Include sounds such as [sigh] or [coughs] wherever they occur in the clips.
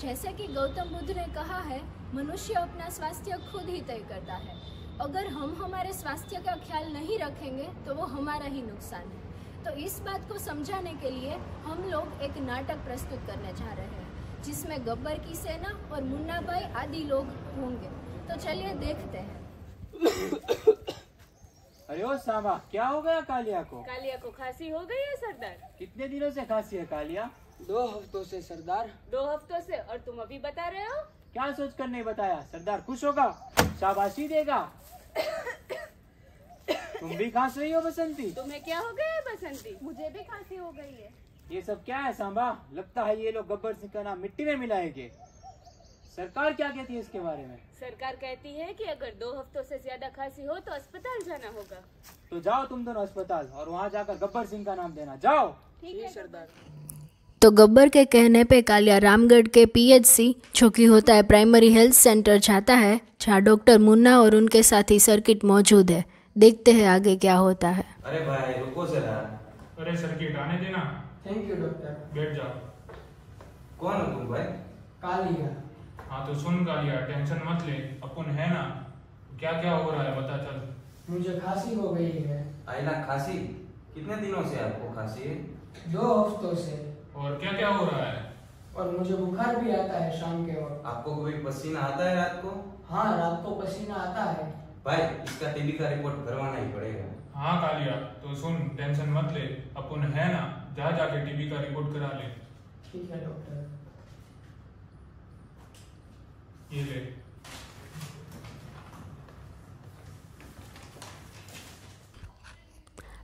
जैसे कि गौतम बुद्ध ने कहा है मनुष्य अपना स्वास्थ्य खुद ही तय करता है। अगर हम हमारे स्वास्थ्य का ख्याल नहीं रखेंगे तो वो हमारा ही नुकसान है। तो इस बात को समझाने के लिए हम लोग एक नाटक प्रस्तुत करने जा रहे हैं जिसमें गब्बर की सेना और मुन्ना भाई आदि लोग होंगे। तो चलिए देखते हैं। [coughs] अरे ओ सामा क्या हो गया कालिया को? कालिया को खांसी हो गई है सरदार। कितने दिनों से खांसी है कालिया? दो हफ्तों से सरदार। दो हफ्तों से और तुम अभी बता रहे हो? क्या सोच कर नहीं बताया? सरदार खुश होगा शाबाशी देगा। तुम भी खांस रही हो बसंती। तुम्हें क्या हो गया बसंती? मुझे भी खांसी हो गई है। ये सब क्या है सांबा लगता है ये लोग गब्बर सिंह का नाम मिट्टी में मिलाएँगे। सरकार क्या कहती है इसके बारे में? सरकार कहती है कि अगर दो हफ्तों से ज़्यादा खांसी हो तो अस्पताल जाना होगा। तो जाओ तुम दोनों अस्पताल और वहाँ जाकर गब्बर सिंह का नाम देना। जाओ। ठीक है सरदार। तो गब्बर के कहने पे कालिया रामगढ़ के पीएचसी जो कि होता है प्राइमरी हेल्थ सेंटर जाता है जहाँ डॉक्टर मुन्ना और उनके साथी सर्किट मौजूद है। देखते हैं आगे क्या होता है। अरे भाई रुको जरा। अरे सर्किट आने देना। थैंक यू डॉक्टर बैठ जाओ। कौन हो तुम भाई? कालिया। हाँ तो सुन का लिया टेंशन मत ले। अपन है ना। क्या क्या हो रहा है बता चल। मुझे खांसी हो गई है। आईना खांसी? कितने दिनों से आपको खांसी है? दो हफ्तों से। और क्या क्या हो रहा है? और मुझे बुखार भी आता है शाम के वक्त। आपको कोई पसीना आता है रात को? हाँ रात को पसीना आता है। भाई इसका टीबी का रिपोर्ट करवाना ही पड़ेगा। हाँ कालिया तो सुन टेंशन मत ले। अपन है ना जा जाके टीबी का रिपोर्ट करा ले। ठीक है डॉक्टर। ये ले।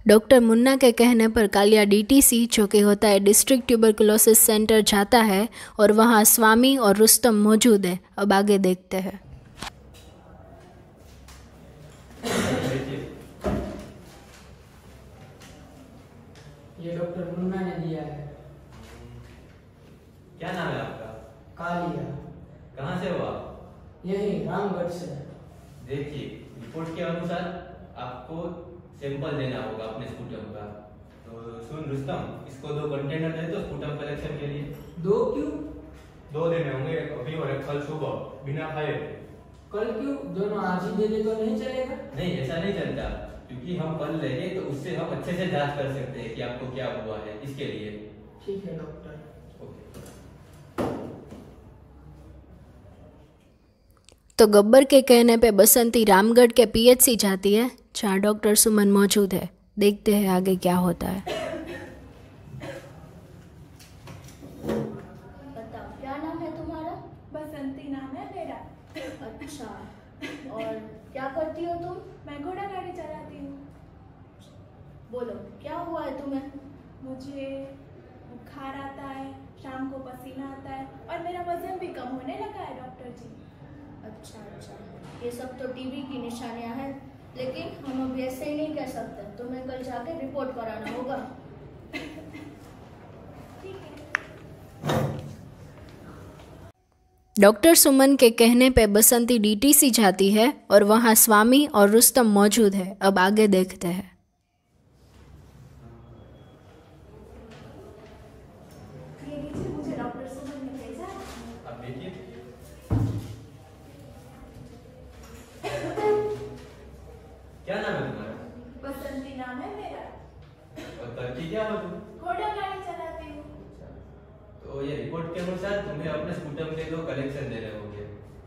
डॉक्टर मुन्ना के कहने पर कालिया डीटीसी जो कि होता है डिस्ट्रिक्ट ट्यूबरकुलोसिस सेंटर जाता है और वहाँ स्वामी और रुस्तम मौजूद है। अब आगे देखते हैं। ये डॉक्टर मुन्ना ने दिया है। क्या नाम है आपका? कालिया। कहाँ से हो आप? यही रामगढ़ से। देखिए रिपोर्ट के अनुसार आपको सैंपल देना होगा अपने स्कूटम का। तो सुन रुस्तम इसको दो कंटेनर दे दो स्कूटम कलेक्शन के लिए। दो क्यों? दो देने होंगे अभी और कल सुबह बिना खाए। कल क्यों? दोनों आज ही दे दे तो नहीं चलेगा। नहीं ऐसा नहीं चलता क्योंकि हम कल लेंगे तो उससे हम अच्छे से जाँच कर सकते हैं कि आपको क्या हुआ है इसके लिए। ठीक है डॉक्टर तो गब्बर के कहने पे बसंती रामगढ़ के पीएचसी जाती है? जहाँ डॉक्टर सुमन मौजूद है। देखते हैं आगे क्या होता है। बताओ क्या नाम है तुम्हारा? बसंती नाम है मेरा। अच्छा और क्या करती हो तुम? मैं घोड़ा गाड़ी चलाती हूँ। बोलो क्या हुआ है तुम्हें? मुझे बुखार आता है शाम को पसीना आता है और मेरा वज़न भी कम होने लगा है डॉक्टर जी। अच्छा अच्छा। ये सब तो टीबी की निशानियाँ हैं। लेकिन हम अब ऐसे ही नहीं कह सकते। तुम्हें कल जाके रिपोर्ट कराना होगा। डॉक्टर सुमन के कहने पे बसंती डीटीसी जाती है और वहाँ स्वामी और रुस्तम मौजूद है। अब आगे देखते हैं। ये मुझे डॉक्टर सुमन ने भेजा है देखिए।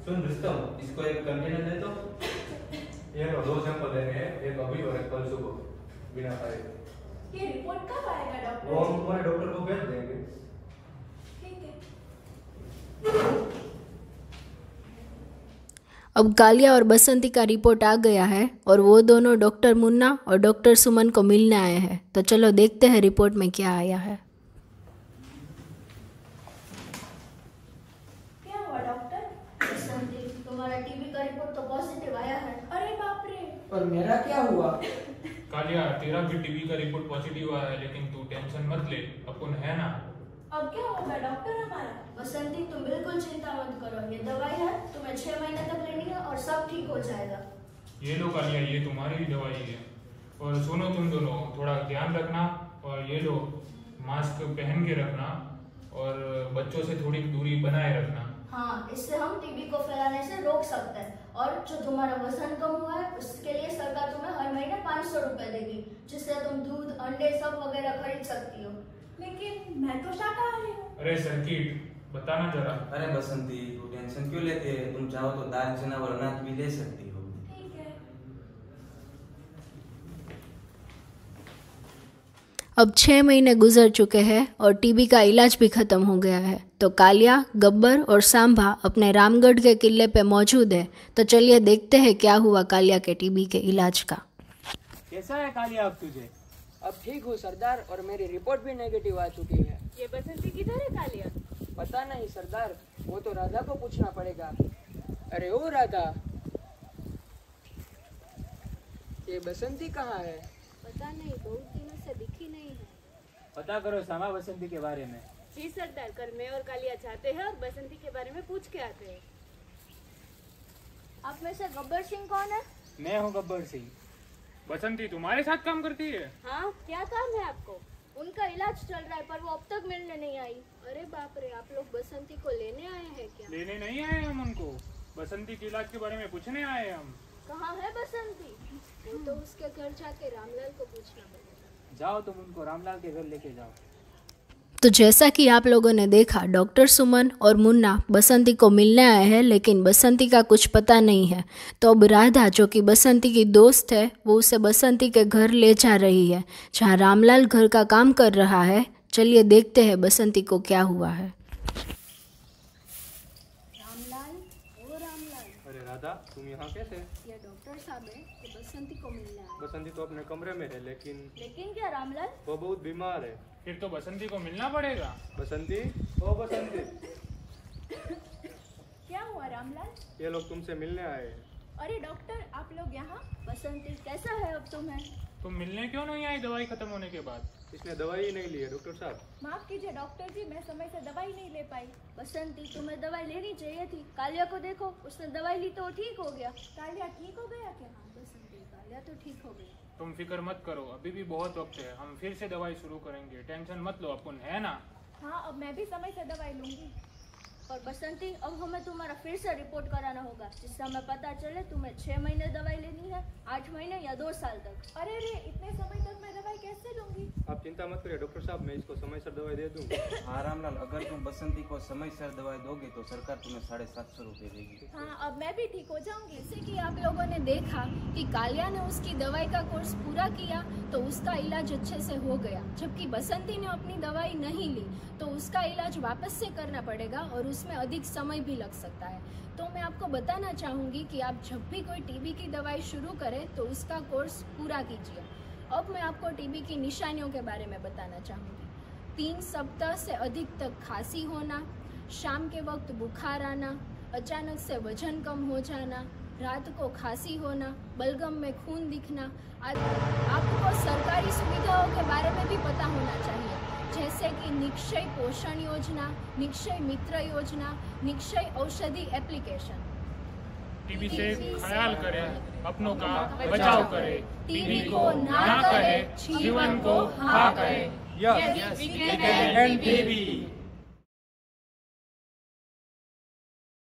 सुन रुस्तम इसको एक कंटेनर दे दो ये लो दो सैंपल देने हैं एक अभी और एक कल सुबह बिना खाए। ये रिपोर्ट कब आएगा वो हम तुम्हारे डॉक्टर को भेज देंगे। ठीक है। अब कालिया और बसंती का रिपोर्ट आ गया है और वो दोनों डॉक्टर मुन्ना और डॉक्टर सुमन को मिलने आए हैं। तो चलो देखते हैं रिपोर्ट में क्या आया है क्या हुआ डॉक्टर बसंती तुम्हारा टीबी का रिपोर्ट तो पॉजिटिव आया है अरे बाप रे और मेरा क्या हुआ? कालिया तेरा भी टीबी का रिपोर्ट पॉजिटिव आया है लेकिन तू टेंशन मत ले। अपन है ना? अब क्या होगा डॉक्टर हमारा? बसंती तुम बिल्कुल चिंता मत करो। ये दवाई है तुम्हें छह महीने तक लेनी है और सब ठीक हो जाएगा। ये लो कालिया ये तुम्हारी दवाई है। और सुनो तुम दोनों थोड़ा ध्यान रखना और ये लो मास्क पहन के रखना और बच्चों से थोड़ी दूरी बनाए रखना। हाँ इससे हम टीबी को फैलाने से रोक सकते हैं। और जो तुम्हारा वज़न कम हुआ है उसके लिए सरकार तुम्हें हर महीने पाँच सौ रुपये देगी जिससे तुम दूध अंडे सब वगैरह खरीद सकती हो। लेकिन मैं तो शाकाहारी हूँ। अरे सर्किट बताना जरा। अरे बसंती तू टेंशन क्यों लेती है? तुम चाहो तो दाल चना और अनाज भी ले सकती हो ठीक है अब छः महीने गुजर चुके हैं और टीबी का इलाज भी खत्म हो गया है। तो कालिया गब्बर और सांभा अपने रामगढ़ के किले पे मौजूद है। तो चलिए देखते हैं क्या हुआ कालिया के टीबी के इलाज का। कैसा है कालिया अब तुझे? अब ठीक हूँ सरदार और मेरी रिपोर्ट भी नेगेटिव आ चुकी है। ये बसंती किधर है कालिया? पता नहीं सरदार वो तो राधा को पूछना पड़ेगा। अरे ओ राधा! ये बसंती कहाँ है? पता नहीं बहुत दिखी नहीं है। पता करो सामा बसंती के बारे में। जी सरदार कल मैं और कालिया जाते हैं और बसंती के बारे में पूछ के आते हैं। आप में से गब्बर सिंह कौन है? मैं हूँ गब्बर सिंह। बसंती तुम्हारे साथ काम करती है? हाँ क्या काम है आपको? उनका इलाज चल रहा है पर वो अब तक मिलने नहीं आई। अरे बाप रे आप लोग बसंती को लेने आए हैं क्या? लेने नहीं आए हम उनको। बसंती के इलाज के बारे में पूछने आए हम। कहाँ है बसंती? वो तो उसके घर जाके रामलाल को पूछना पड़ेगा। जाओ तुम उनको रामलाल के घर लेके जाओ। तो जैसा कि आप लोगों ने देखा, डॉक्टर सुमन और मुन्ना बसंती को मिलने आए हैं, लेकिन बसंती का कुछ पता नहीं है। तो अब राधा, जो कि बसंती की दोस्त है, वो उसे बसंती के घर ले जा रही है, जहाँ रामलाल घर का काम कर रहा है। चलिए देखते हैं बसंती को क्या हुआ है रामलाल ओ रामलाल अरे राधा तुम यहाँ कैसे ये डॉक्टर साहब है तो बसंती को मिलना है बसंती तो अपने कमरे में है लेकिन लेकिन क्या रामलाल? वो बहुत बीमार है। फिर तो बसंती को मिलना पड़ेगा। बसंती? ओ बसंती। [laughs] क्या हुआ रामलाल? ये लोग तुमसे मिलने आए हैं। अरे डॉक्टर आप लोग यहाँ? बसंती कैसा है अब तुम्हें? तुम मिलने क्यों नहीं आई दवाई खत्म होने के बाद? इसने दवाई ही नहीं ली है डॉक्टर साहब। माफ़ कीजिए डॉक्टर जी मैं समय से दवाई नहीं ले पाई। बसंती तुम्हें दवाई लेनी चाहिए थी। कालिया को देखो उसने दवाई ली तो वो ठीक हो गया। कालिया ठीक हो गया क्या? बसंती कालिया तो ठीक हो गई। तुम फ़िक्र मत करो अभी भी बहुत वक्त है हम फिर से दवाई शुरू करेंगे। टेंशन मत लो अपन है ना? हाँ अब मैं भी समय से दवाई लूँगी। और बसंती, अब हमें तुम्हारा फिर से रिपोर्ट कराना होगा, जिससे हमें पता चले तुम्हें छह महीने दवाई लेनी है, आठ महीने या दो साल तक। अरे रे, इतने समय तक मैं दवाई कैसे लूँगी आप चिंता मत करिए डॉक्टर साहब मैं इसको समय सर दवाई दे दूँगा हाँ रामलाल अगर तुम बसंती को समय सर दवाई दोगे तो सरकार तुम्हें साढ़े सात सौ रुपये देगी। हाँ अब मैं भी ठीक हो जाऊँगी। जैसे कि आप लोगों ने देखा कि कालिया ने उसकी दवाई का कोर्स पूरा किया तो उसका इलाज अच्छे से हो गया। जबकि बसंती ने अपनी दवाई नहीं ली तो उसका इलाज वापस से करना पड़ेगा और उसमें अधिक समय भी लग सकता है। तो मैं आपको बताना चाहूँगी कि आप जब भी कोई टीबी की दवाई शुरू करें तो उसका कोर्स पूरा कीजिए। अब मैं आपको टीबी की निशानियों के बारे में बताना चाहूँगी। तीन सप्ताह से अधिक तक खांसी होना, शाम के वक्त बुखार आना, अचानक से वज़न कम हो जाना, रात को खांसी होना, बलगम में खून दिखना आपको सरकारी सुविधाओं के बारे में भी पता होना चाहिए। जैसे कि निक्षय पोषण योजना, निक्षय मित्र योजना, निक्षय औषधि एप्लीकेशन। टीबी से ख्याल करें अपनों का बचाव करें। टीवी को ना कहे जीवन को हाँ कहे yes we can end TB